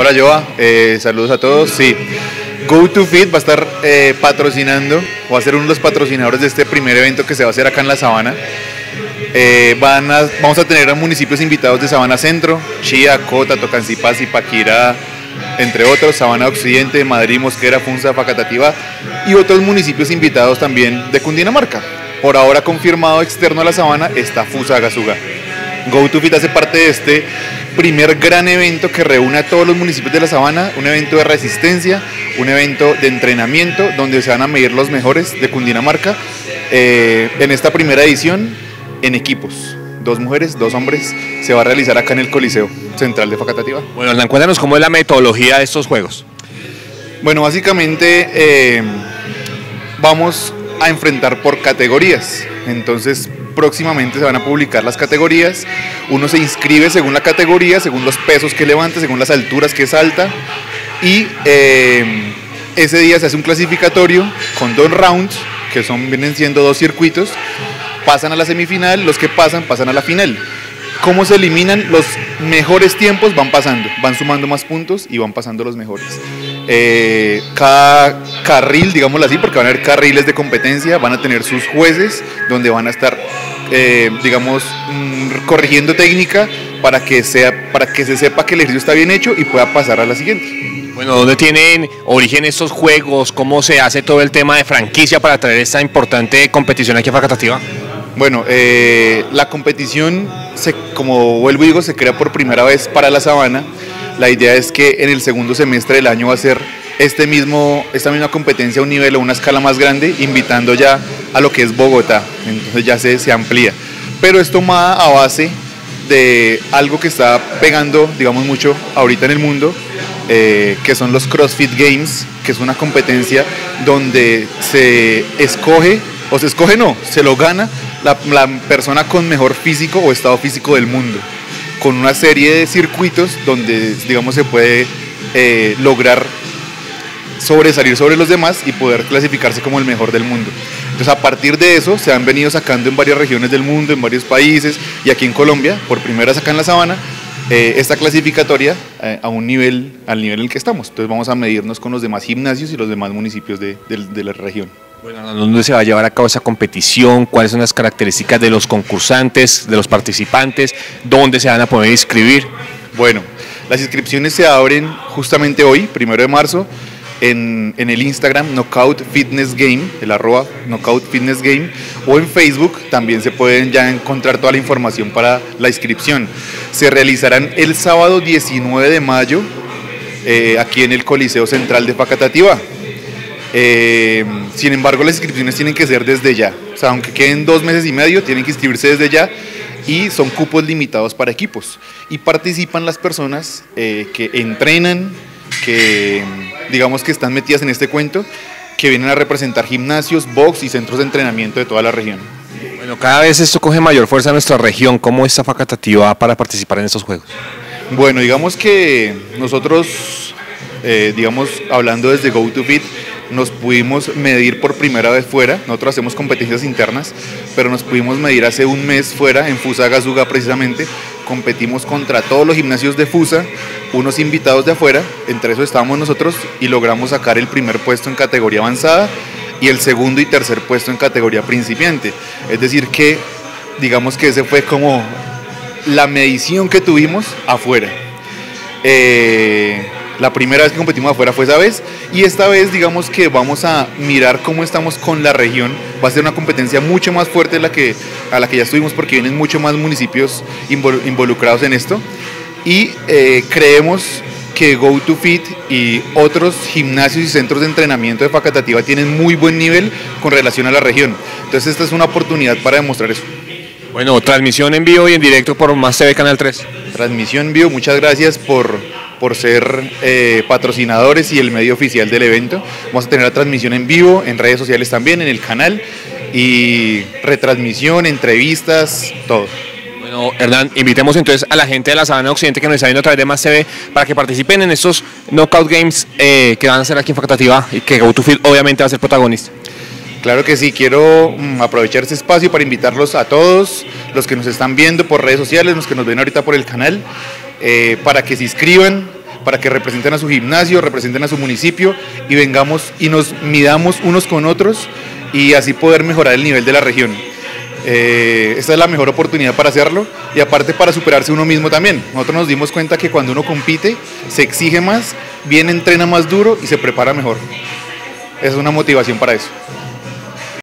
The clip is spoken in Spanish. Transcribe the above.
Hola Joa, eh, saludos a todos. Sí, GoToFit va a estar eh, patrocinando, va a ser uno de los patrocinadores de este primer evento que se va a hacer acá en la Sabana. Eh, van vamos a tener a municipios invitados de Sabana Centro, Chía, Cota, Tocancipá, Zipaquirá, entre otros, Sabana Occidente, Madrid, Mosquera, Funza, Facatativá y otros municipios invitados también de Cundinamarca. Por ahora confirmado externo a la Sabana está Fusagasugá. GoToFit hace parte de este primer gran evento que reúne a todos los municipios de la Sabana, un evento de resistencia, un evento de entrenamiento donde se van a medir los mejores de Cundinamarca eh, en esta primera edición en equipos. Dos mujeres, dos hombres, se va a realizar acá en el Coliseo Central de Facatativá. Bueno, Hernán, cuéntanos cómo es la metodología de estos juegos. Bueno, básicamente eh, vamos a enfrentar por categorías. Entonces, próximamente se van a publicar las categorías. Uno se inscribe según la categoría, según los pesos que levanta, según las alturas que salta. Y eh, ese día se hace un clasificatorio con dos rounds, que son, vienen siendo dos circuitos. Pasan a la semifinal, los que pasan pasan a la final. ¿Cómo se eliminan? Los mejores tiempos van pasando, van sumando más puntos y van pasando los mejores. Eh, cada carril, digámoslo así, porque van a haber carriles de competencia, van a tener sus jueces donde van a estar, eh, digamos, mm, corrigiendo técnica para que, sea, para que se sepa que el ejercicio está bien hecho y pueda pasar a la siguiente. Bueno, ¿dónde tienen origen estos juegos? ¿Cómo se hace todo el tema de franquicia para traer esta importante competición aquí a Facatativa? Bueno, eh, la competición, se, como vuelvo y digo, se crea por primera vez para la sabana. La idea es que en el segundo semestre del año va a ser este mismo, esta misma competencia a un nivel o una escala más grande, invitando ya a lo que es Bogotá. Entonces ya se, se amplía. Pero es tomada a base de algo que está pegando, digamos, mucho ahorita en el mundo, eh, que son los CrossFit Games, que es una competencia donde se escoge, o se escoge no, se lo gana la, la persona con mejor físico o estado físico del mundo, con una serie de circuitos donde, digamos, se puede eh, lograr sobresalir sobre los demás y poder clasificarse como el mejor del mundo. Entonces a partir de eso se han venido sacando en varias regiones del mundo, en varios países y aquí en Colombia, por primera en la sabana, eh, esta clasificatoria eh, a un nivel, al nivel en el que estamos. Entonces vamos a medirnos con los demás gimnasios y los demás municipios de la región. Bueno, ¿dónde se va a llevar a cabo esa competición? ¿Cuáles son las características de los concursantes, de los participantes? ¿Dónde se van a poder inscribir? Bueno, las inscripciones se abren justamente hoy, primero de marzo, en, en el Instagram Knockout Fitness Game, el arroba Knockout Fitness Game, o en Facebook también se pueden ya encontrar toda la información para la inscripción. Se realizarán el sábado 19 de mayo eh, aquí en el Coliseo Central de Facatativá. Eh, sin embargo, las inscripciones tienen que ser desde ya. O sea, aunque queden dos meses y medio, tienen que inscribirse desde ya y son cupos limitados para equipos. Y participan las personas eh, que entrenan, que digamos que están metidas en este cuento, que vienen a representar gimnasios, box y centros de entrenamiento de toda la región. Bueno, cada vez esto coge mayor fuerza en nuestra región. ¿Cómo está Facatativa para participar en estos juegos? Bueno, digamos que nosotros, eh, digamos, hablando desde GoToFit, nos pudimos medir por primera vez fuera. Nosotros hacemos competencias internas, pero nos pudimos medir hace un mes fuera, en Fusagasugá precisamente. Competimos contra todos los gimnasios de Fusa, unos invitados de afuera, entre esos estábamos nosotros y logramos sacar el primer puesto en categoría avanzada y el segundo y tercer puesto en categoría principiante. Es decir, que digamos que ese fue como la medición que tuvimos afuera. Eh, la primera vez que competimos afuera fue esa vez y esta vez digamos que vamos a mirar cómo estamos con la región. Va a ser una competencia mucho más fuerte de la que, a la que ya estuvimos porque vienen mucho más municipios invol- involucrados en esto y eh, creemos que GoToFit y otros gimnasios y centros de entrenamiento de Facatativa tienen muy buen nivel con relación a la región. Entonces esta es una oportunidad para demostrar eso. Bueno, transmisión en vivo y en directo por Más TV Canal 3. Transmisión en vivo, muchas gracias por, por ser eh, patrocinadores y el medio oficial del evento. Vamos a tener la transmisión en vivo, en redes sociales también, en el canal, y retransmisión, entrevistas, todo. Bueno, Hernán, invitemos entonces a la gente de la Sabana Occidente que nos está viendo a través de Más TV para que participen en estos Knockout Games eh, que van a ser aquí en Facatativa y que GoToFit obviamente va a ser protagonista. Claro que sí, quiero mm, aprovechar este espacio para invitarlos a todos, los que nos están viendo por redes sociales, los que nos ven ahorita por el canal, eh, para que se inscriban, para que representen a su gimnasio, representen a su municipio y vengamos y nos midamos unos con otros y así poder mejorar el nivel de la región. Eh, esta es la mejor oportunidad para hacerlo y aparte para superarse uno mismo también. Nosotros nos dimos cuenta que cuando uno compite se exige más, bien entrena más duro y se prepara mejor. Es una motivación para eso.